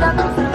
la